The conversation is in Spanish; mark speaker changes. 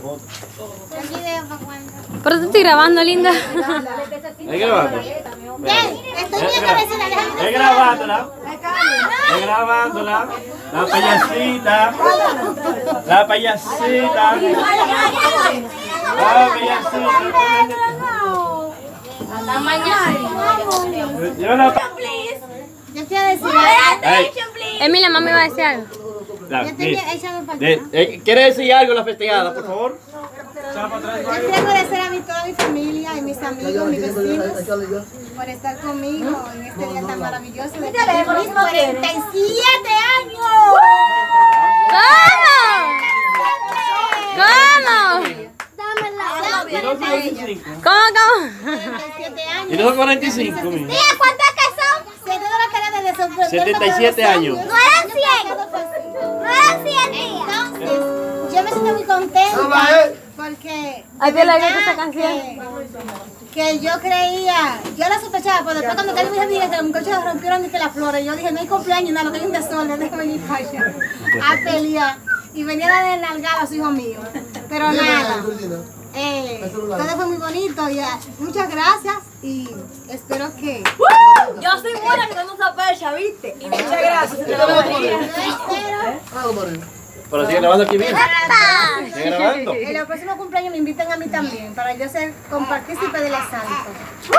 Speaker 1: Cuando.
Speaker 2: Pero te estoy grabando, linda.
Speaker 3: ¿Es grabando?
Speaker 1: Bien, estoy viendo vecina, déjame
Speaker 3: Es grabándola. Es grabándola. La payasita. La payasita. La payasita. Yo la
Speaker 1: Yo a decir.
Speaker 3: Ay,
Speaker 2: Emilia, mami va a decir algo.
Speaker 3: La-
Speaker 1: Yo te voy a echar para
Speaker 3: de- eh, ¿Quiere decir algo la festejada, por favor?
Speaker 1: Yo quiero agradecer a mi, toda mi familia y mis amigos, mis vecinos, por estar conmigo en este día tan maravilloso de cumplir mis 47 años.
Speaker 2: ¿Cómo?
Speaker 3: 25.
Speaker 2: ¿Cómo, cómo?
Speaker 1: 47
Speaker 3: Y
Speaker 1: años.
Speaker 3: no son 45, mira.
Speaker 1: ¿cuántas que son? Se te da la cara de sorpresa.
Speaker 3: 77 años.
Speaker 1: Contenta porque...
Speaker 2: ¿A
Speaker 1: de
Speaker 2: ti le gusta
Speaker 1: verdad
Speaker 2: esa canción?
Speaker 1: Que, que yo creía, yo la sospechaba, pero después cuando dijo mira, que los muchachos rompieron de que las flores, yo dije, no hay cumpleaños, nada, lo que hay un desorden, déjame venir para allá a pelear. Y venía a desnalgar a su hijo mío. Pero nada. Eh, todo fue muy bonito y ah, muchas gracias y espero que
Speaker 4: Yo soy buena que no se percha, ¿viste? Y muchas gracias.
Speaker 1: yo espero
Speaker 3: Pero sigue grabando aquí mismo. Sigue grabando.
Speaker 1: en los próximos cumpleaños me inviten a mí también para yo ser compartícipe de la santa.